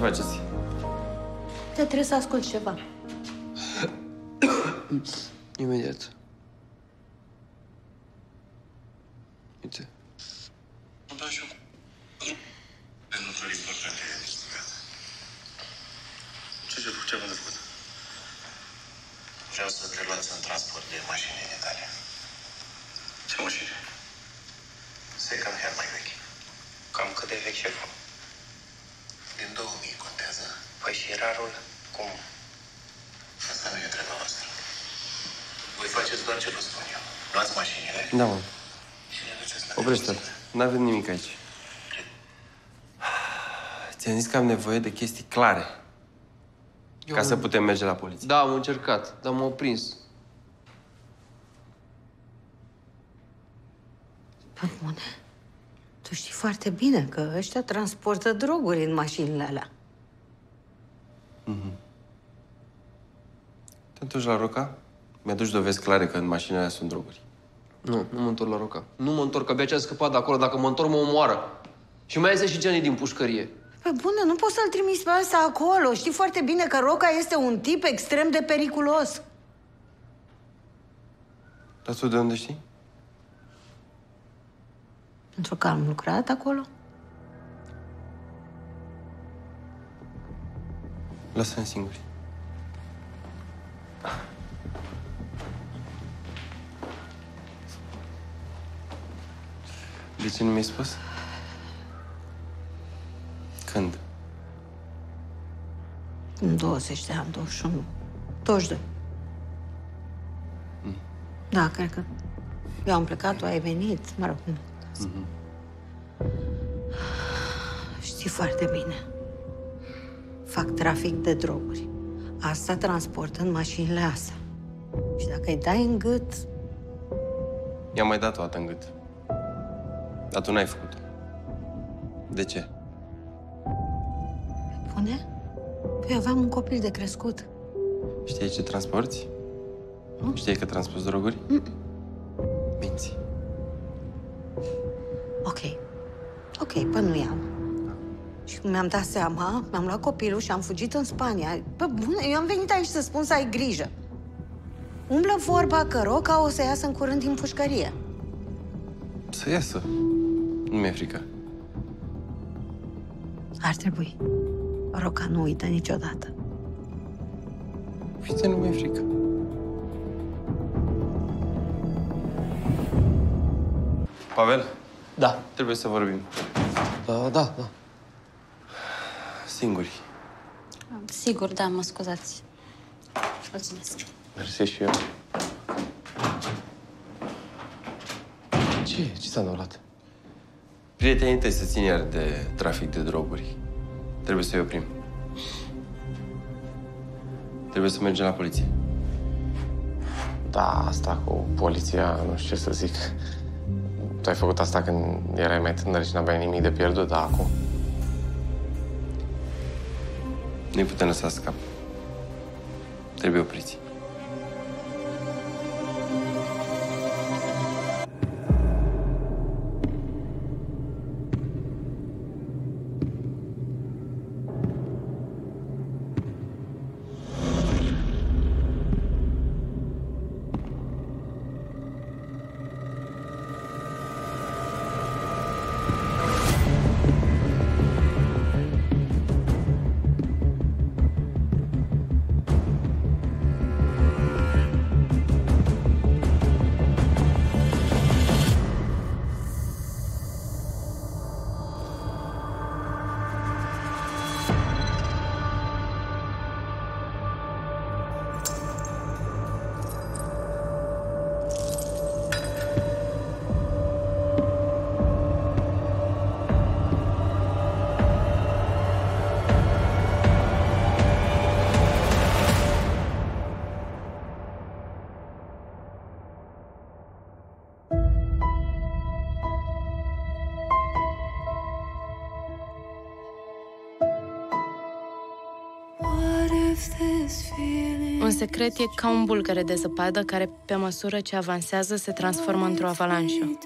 Ce faceți? Te trebuie să ascult ceva. Imediat. Uite. Da, și eu. Denunțări importante de investigat. Ce ce ce am de făcut? Vreau să te luați în transport de mașini în Italia. Ce mașini? Second hand mai vechi. Cam cât de vechi șeful? Din 2000 contează. Păi și rarul? Cum? Asta nu e treaba voastră. Voi faceți doar ce vă spun eu. Luați mașinile Da, mă. și le duceți la Oprește-l. depozit. N-avem nimic aici. Ți-am zis că am nevoie de chestii clare. Ca să putem merge la poliție. Da, am încercat, dar m-au prins. Pe bune. Tu știi foarte bine că ăștia transportă droguri în mașinile alea. Te întorci la Roca? Mi-aduci dovezi clare că în mașinile alea sunt droguri. Nu, nu mă întorc la Roca. Nu mă întorc, că abia ce a scăpat de acolo. Dacă mă întorc, mă omoară. Și mai este și Gianni din pușcărie. Pe bune, nu poți să-l trimiți pe ăsta acolo. Știi foarte bine că Roca este un tip extrem de periculos. Dar tu de unde știi? Pentru că am lucrat acolo. Lasă-ne singuri. Ce nu mi-ai spus? Când? În 20 de ani, 21, 22. Da, cred că eu am plecat, tu ai venit, mă rog. nu. Știi foarte bine. Fac trafic de droguri. Asta transport în mașinile astea. Și dacă îi dai în gât, I-am mai dat o dată în gât. Dar tu n-ai făcut-o. De ce? pune? Păi aveam un copil de crescut. Știai ce transporti? Știai că transporti droguri? Minți. Ok. Ok, păi nu i-am. Și când mi-am dat seama, mi-am luat copilul și am fugit în Spania. Pă bune, eu am venit aici să spun să ai grijă. Umblă vorba că Roca o să iasă în curând din pușcărie. Să iasă. Nu mi-e frică. Ar trebui. Roca nu uită niciodată. Uite, nu mi-e frică. Pavel, Da. trebuie să vorbim. Da, da, da. Singuri. Sigur, da, mă scuzați. Mulțumesc. Mersi și eu. Ce? Ce s-a întâmplat? Prietenii tăi se țin iar de trafic de droguri. Trebuie să-i oprim. Trebuie să mergem la poliție. Da, asta cu poliția, nu știu ce să zic. Tu ai făcut asta când erai mai tânăr și n-aveai nimic de pierdut, dar acum... Nu-i putem lăsa să scap. Trebuie opriți. Un secret e ca un bulgăre de zăpadă care, pe măsură ce avansează, se transformă într-o avalanșă.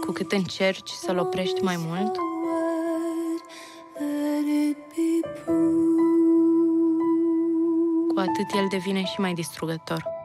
Cu cât încerci să-l oprești mai mult, cu atât el devine și mai distrugător.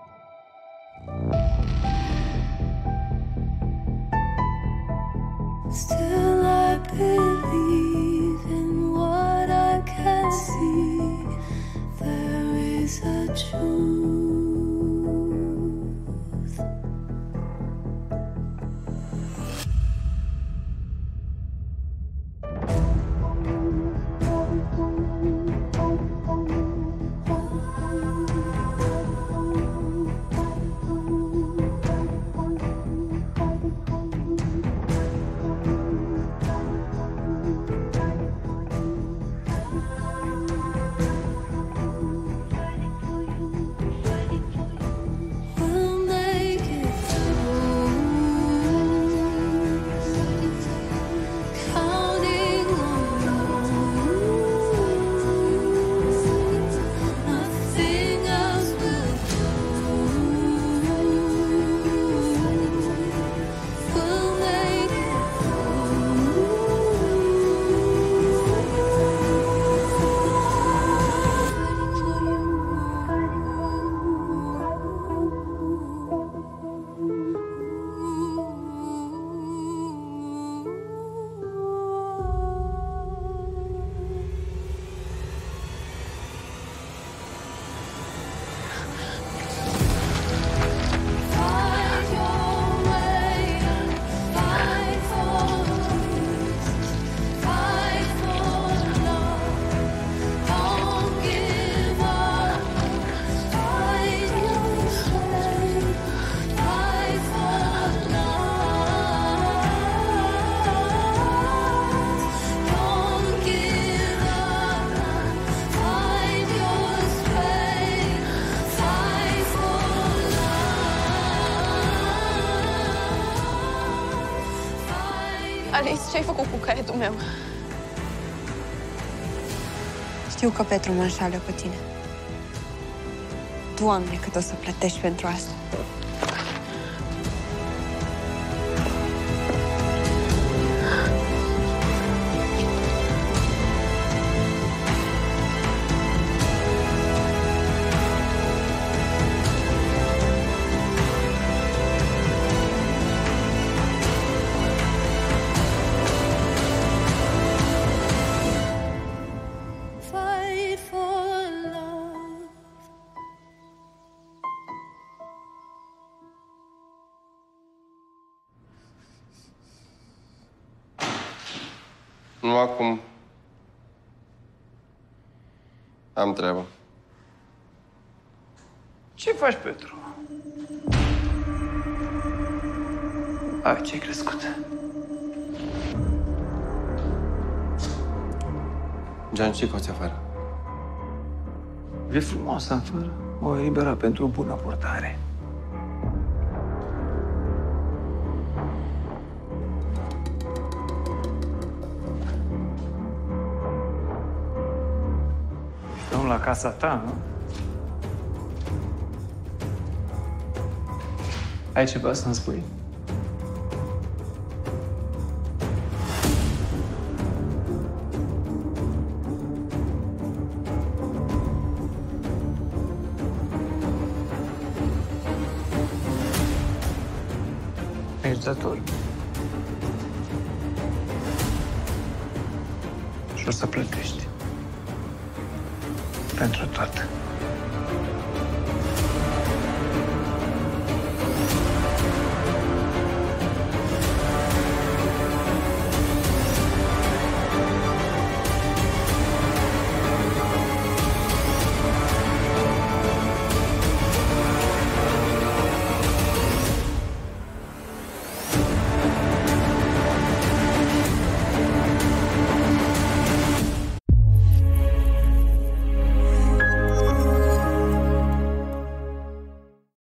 Alice, ce ai făcut cu caietul meu? Știu că Petru mă înșală pe tine. Doamne, cât o să plătești pentru asta. Nu acum. Am treabă. Ce faci, Petru? Ai, ce-ai crescut? Gian, ce cauți afară? E frumoasă afară. O elibera pentru o bună purtare. La casa ta, nu? Ai ceva să-mi spui? Ești dator. Și o să plătești. Pentru toate.